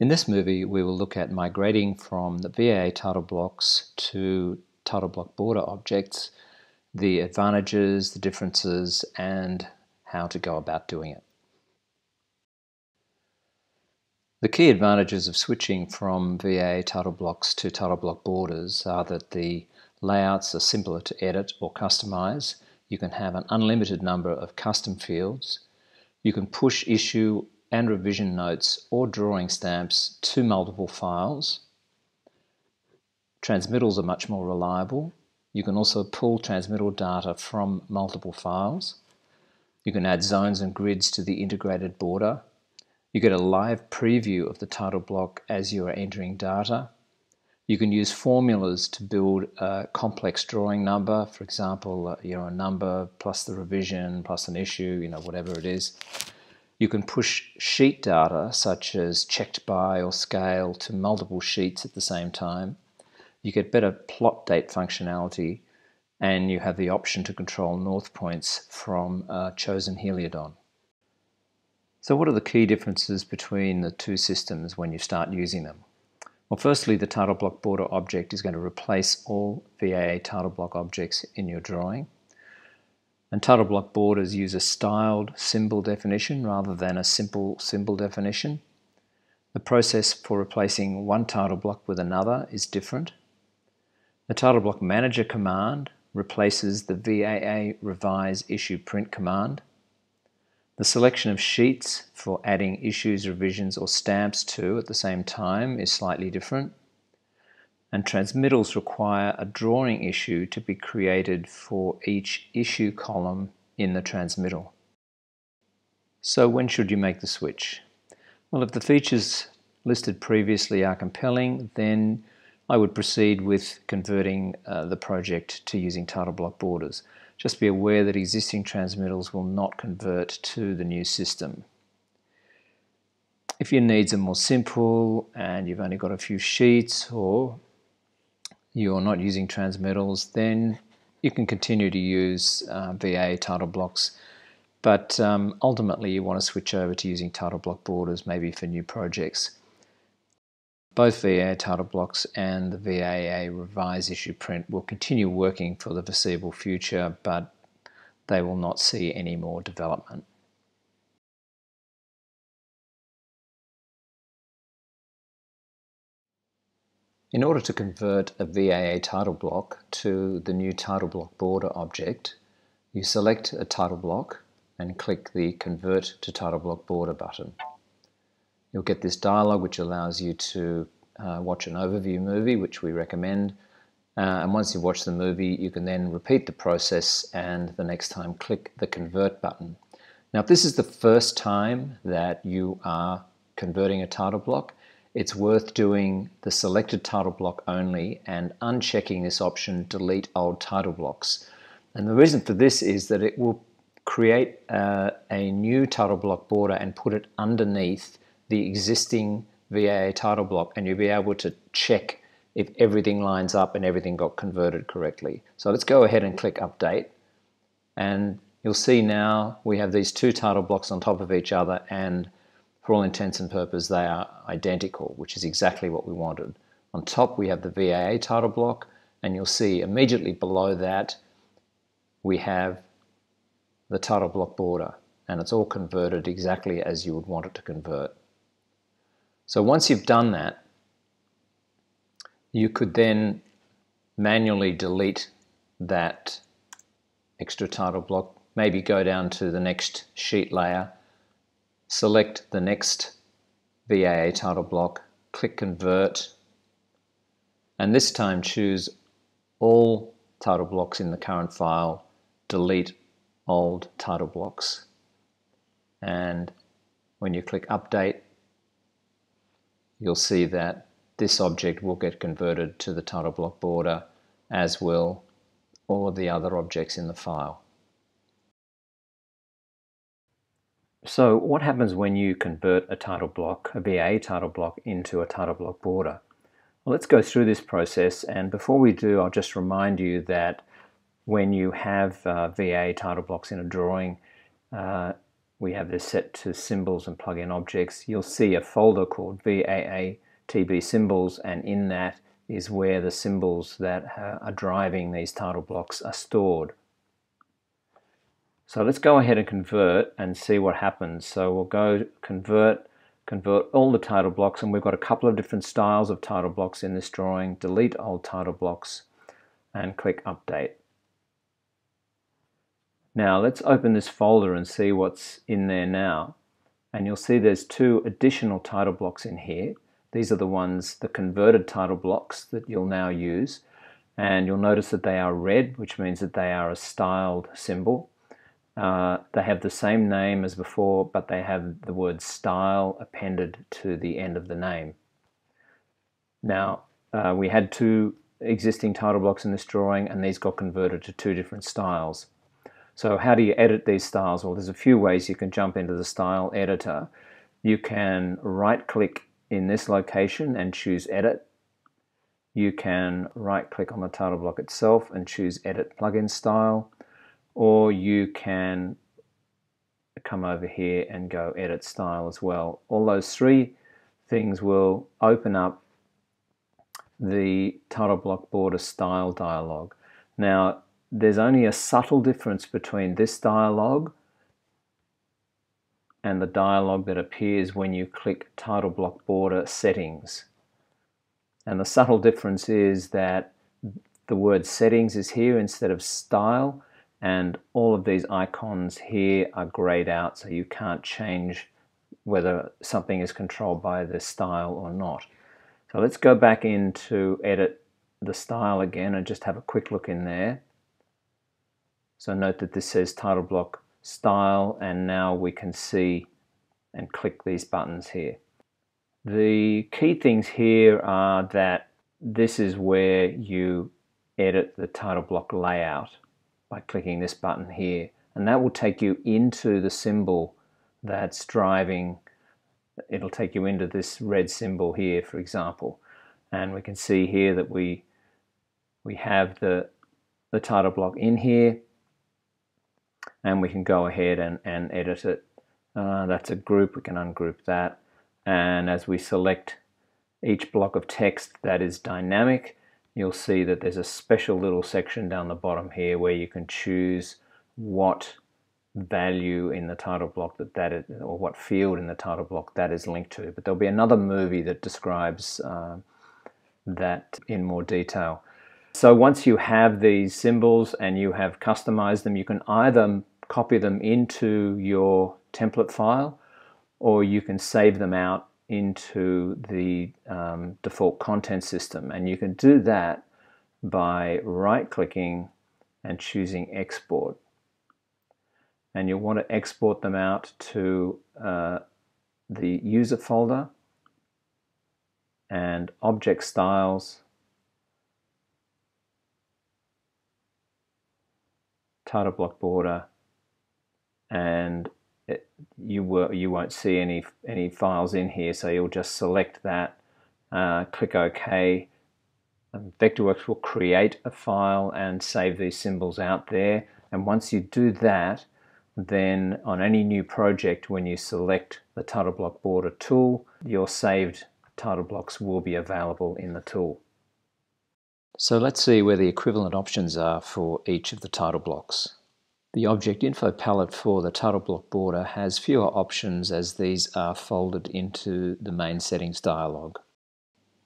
In this movie, we will look at migrating from the VAA title blocks to title block border objects, the advantages, the differences, and how to go about doing it. The key advantages of switching from VAA title blocks to title block borders are that the layouts are simpler to edit or customize. You can have an unlimited number of custom fields. You can push issue and revision notes or drawing stamps to multiple files. Transmittals are much more reliable. You can also pull transmittal data from multiple files. You can add zones and grids to the integrated border. You get a live preview of the title block as you are entering data. You can use formulas to build a complex drawing number, for example, uh, you know, a number plus the revision plus an issue, you know, whatever it is. You can push sheet data, such as checked by or scale, to multiple sheets at the same time. You get better plot date functionality, and you have the option to control north points from a chosen heliodon. So what are the key differences between the two systems when you start using them? Well, firstly, the title block border object is going to replace all VAA title block objects in your drawing. And title block borders use a styled symbol definition rather than a simple symbol definition. The process for replacing one title block with another is different. The title block manager command replaces the VAA revise issue print command. The selection of sheets for adding issues, revisions or stamps to at the same time is slightly different and transmittals require a drawing issue to be created for each issue column in the transmittal. So when should you make the switch? Well, if the features listed previously are compelling, then I would proceed with converting uh, the project to using title block borders. Just be aware that existing transmittals will not convert to the new system. If your needs are more simple and you've only got a few sheets or you're not using transmittals, then you can continue to use uh, VA title blocks. But um, ultimately, you want to switch over to using title block borders, maybe for new projects. Both VA title blocks and the VAA revise issue print will continue working for the foreseeable future, but they will not see any more development. In order to convert a VAA title block to the new title block border object, you select a title block and click the Convert to Title Block Border button. You'll get this dialog which allows you to uh, watch an overview movie, which we recommend. Uh, and once you've watched the movie, you can then repeat the process and the next time click the Convert button. Now, if this is the first time that you are converting a title block, it's worth doing the selected title block only and unchecking this option delete old title blocks. And the reason for this is that it will create uh, a new title block border and put it underneath the existing VAA title block and you'll be able to check if everything lines up and everything got converted correctly. So let's go ahead and click update and you'll see now we have these two title blocks on top of each other and for all intents and purposes, they are identical, which is exactly what we wanted. On top, we have the VAA title block, and you'll see immediately below that, we have the title block border, and it's all converted exactly as you would want it to convert. So once you've done that, you could then manually delete that extra title block, maybe go down to the next sheet layer select the next VAA title block, click Convert, and this time choose all title blocks in the current file, delete old title blocks. And when you click Update, you'll see that this object will get converted to the title block border, as will all of the other objects in the file. So what happens when you convert a title block, a VA title block, into a title block border? Well, let's go through this process and before we do, I'll just remind you that when you have uh, VA title blocks in a drawing, uh, we have this set to symbols and plugin objects, you'll see a folder called VAATB symbols and in that is where the symbols that are driving these title blocks are stored. So let's go ahead and convert and see what happens. So we'll go convert, convert all the title blocks and we've got a couple of different styles of title blocks in this drawing. Delete old title blocks and click update. Now let's open this folder and see what's in there now. And you'll see there's two additional title blocks in here. These are the ones, the converted title blocks that you'll now use. And you'll notice that they are red, which means that they are a styled symbol. Uh, they have the same name as before, but they have the word style appended to the end of the name. Now, uh, we had two existing title blocks in this drawing, and these got converted to two different styles. So how do you edit these styles? Well, there's a few ways you can jump into the style editor. You can right click in this location and choose edit. You can right click on the title block itself and choose edit plugin style or you can come over here and go edit style as well. All those three things will open up the title block border style dialog. Now there's only a subtle difference between this dialog and the dialog that appears when you click title block border settings. And the subtle difference is that the word settings is here instead of style and all of these icons here are grayed out so you can't change whether something is controlled by the style or not. So let's go back into edit the style again and just have a quick look in there. So note that this says title block style and now we can see and click these buttons here. The key things here are that this is where you edit the title block layout by clicking this button here. And that will take you into the symbol that's driving. It'll take you into this red symbol here for example. And we can see here that we we have the the title block in here. And we can go ahead and, and edit it. Uh, that's a group, we can ungroup that. And as we select each block of text that is dynamic, you'll see that there's a special little section down the bottom here where you can choose what value in the title block that that is, or what field in the title block that is linked to. But there'll be another movie that describes uh, that in more detail. So once you have these symbols and you have customized them, you can either copy them into your template file or you can save them out into the um, default content system. And you can do that by right clicking and choosing export. And you'll want to export them out to uh, the user folder and object styles title block border and you won't see any any files in here so you'll just select that uh, click OK Vectorworks will create a file and save these symbols out there and once you do that then on any new project when you select the title block border tool your saved title blocks will be available in the tool. So let's see where the equivalent options are for each of the title blocks. The object info palette for the title block border has fewer options as these are folded into the main settings dialog.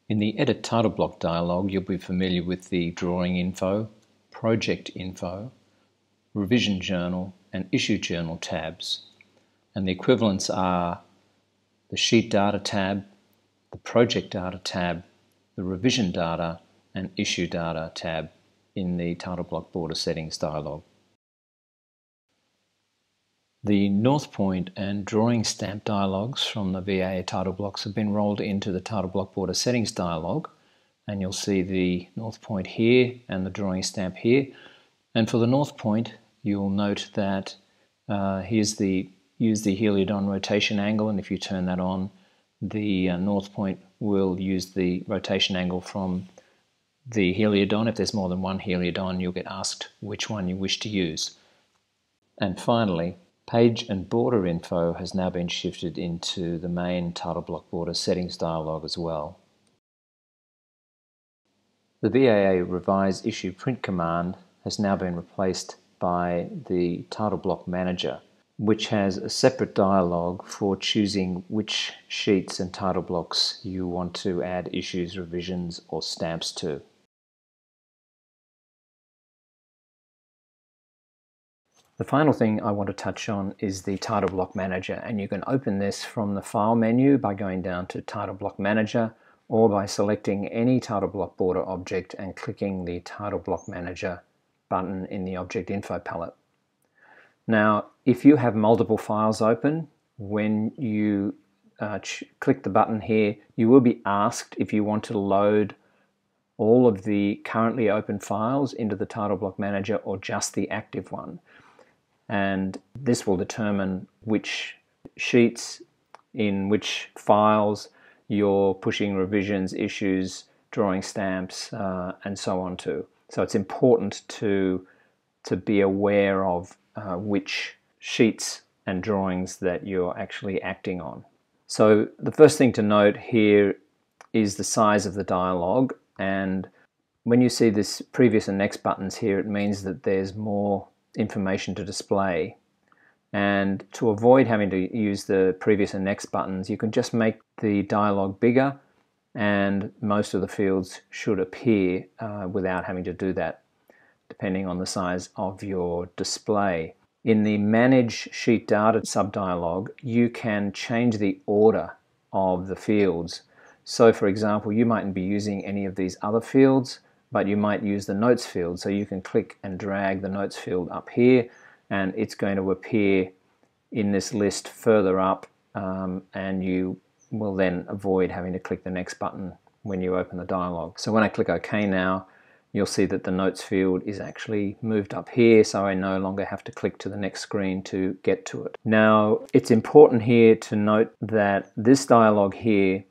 In the edit title block dialog you'll be familiar with the drawing info, project info, revision journal and issue journal tabs and the equivalents are the sheet data tab, the project data tab, the revision data and issue data tab in the title block border settings dialog. The North Point and drawing stamp dialogues from the VA title blocks have been rolled into the title block border settings dialog and you'll see the North Point here and the drawing stamp here and for the North Point you'll note that uh, here's the use the heliodon rotation angle and if you turn that on the uh, North Point will use the rotation angle from the heliodon. If there's more than one heliodon, you'll get asked which one you wish to use. And finally, Page and border info has now been shifted into the main title block border settings dialog as well. The VAA revise issue print command has now been replaced by the title block manager which has a separate dialog for choosing which sheets and title blocks you want to add issues, revisions or stamps to. The final thing I want to touch on is the Title Block Manager and you can open this from the File menu by going down to Title Block Manager or by selecting any Title Block Border object and clicking the Title Block Manager button in the Object Info palette. Now if you have multiple files open, when you uh, click the button here, you will be asked if you want to load all of the currently open files into the Title Block Manager or just the active one and this will determine which sheets in which files you're pushing revisions, issues, drawing stamps, uh, and so on to. So it's important to to be aware of uh, which sheets and drawings that you're actually acting on. So the first thing to note here is the size of the dialog and when you see this previous and next buttons here it means that there's more information to display. And to avoid having to use the previous and next buttons, you can just make the dialog bigger and most of the fields should appear uh, without having to do that, depending on the size of your display. In the Manage Sheet Data subdialog, you can change the order of the fields. So for example, you mightn't be using any of these other fields, but you might use the notes field. So you can click and drag the notes field up here and it's going to appear in this list further up um, and you will then avoid having to click the next button when you open the dialog. So when I click OK now, you'll see that the notes field is actually moved up here so I no longer have to click to the next screen to get to it. Now it's important here to note that this dialog here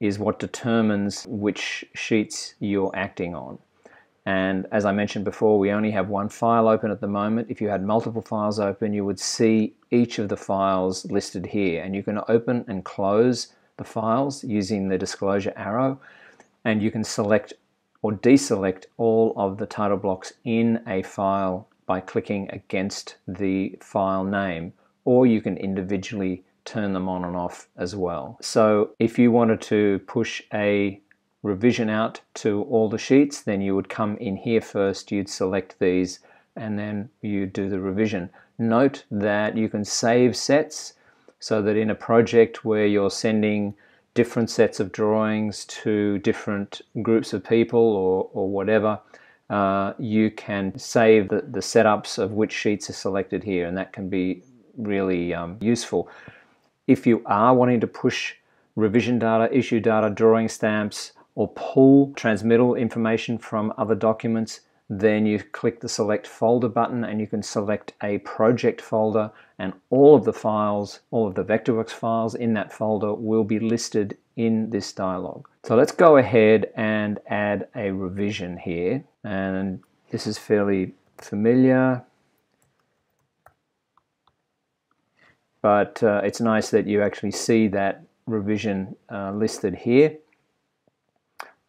is what determines which sheets you're acting on. And as I mentioned before, we only have one file open at the moment. If you had multiple files open, you would see each of the files listed here. And you can open and close the files using the disclosure arrow. And you can select or deselect all of the title blocks in a file by clicking against the file name. Or you can individually turn them on and off as well. So if you wanted to push a revision out to all the sheets, then you would come in here first, you'd select these, and then you do the revision. Note that you can save sets so that in a project where you're sending different sets of drawings to different groups of people or, or whatever, uh, you can save the, the setups of which sheets are selected here, and that can be really um, useful. If you are wanting to push revision data, issue data, drawing stamps, or pull transmittal information from other documents, then you click the select folder button and you can select a project folder and all of the files, all of the Vectorworks files in that folder will be listed in this dialog. So let's go ahead and add a revision here and this is fairly familiar. But uh, it's nice that you actually see that revision uh, listed here.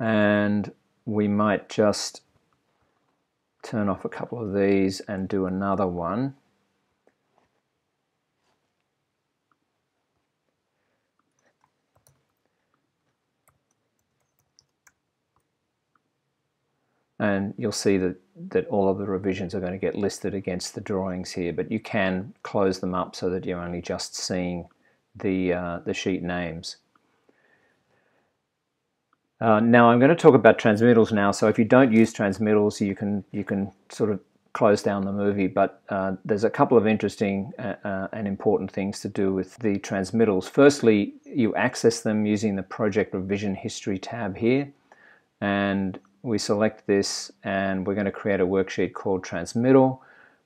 And we might just turn off a couple of these and do another one. And you'll see that, that all of the revisions are going to get listed against the drawings here, but you can close them up so that you're only just seeing the, uh, the sheet names. Uh, now I'm going to talk about transmittals now, so if you don't use transmittals, you can, you can sort of close down the movie, but uh, there's a couple of interesting uh, uh and important things to do with the transmittals. Firstly, you access them using the Project Revision History tab here, and we select this and we're going to create a worksheet called transmittal.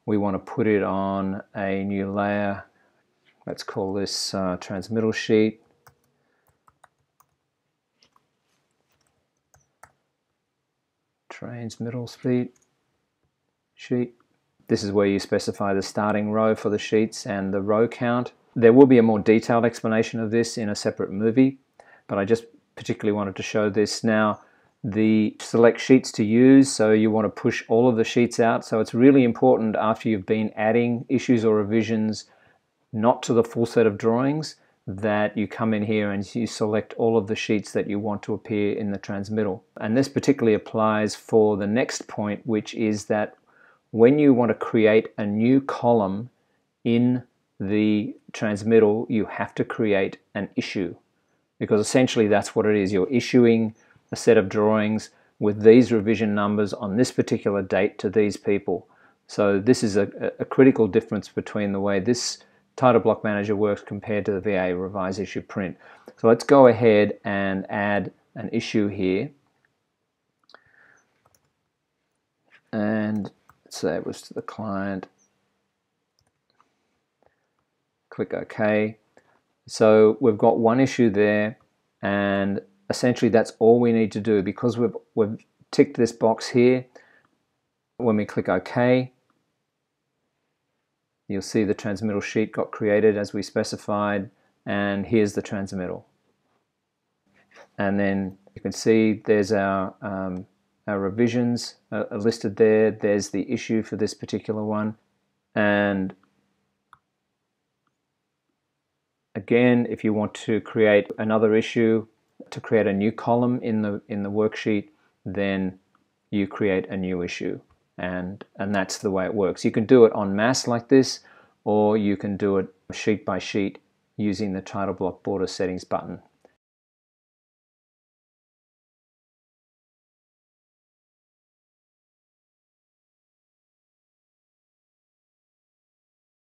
We want to put it on a new layer. Let's call this uh, transmittal sheet. Transmittal sheet. sheet. This is where you specify the starting row for the sheets and the row count. There will be a more detailed explanation of this in a separate movie, but I just particularly wanted to show this now. The select sheets to use, so you want to push all of the sheets out. So it's really important after you've been adding issues or revisions, not to the full set of drawings, that you come in here and you select all of the sheets that you want to appear in the transmittal. And this particularly applies for the next point, which is that when you want to create a new column in the transmittal, you have to create an issue because essentially that's what it is. You're issuing a set of drawings with these revision numbers on this particular date to these people. So this is a, a critical difference between the way this title block manager works compared to the VA revise issue print. So let's go ahead and add an issue here. And say it was to the client. Click OK. So we've got one issue there and essentially that's all we need to do because we've, we've ticked this box here. When we click OK, You'll see the transmittal sheet got created as we specified and here's the transmittal. And then you can see there's our, um, our revisions uh, listed there. There's the issue for this particular one. And again, if you want to create another issue, to create a new column in the, in the worksheet, then you create a new issue and and that's the way it works. You can do it en masse like this, or you can do it sheet by sheet using the title block border settings button.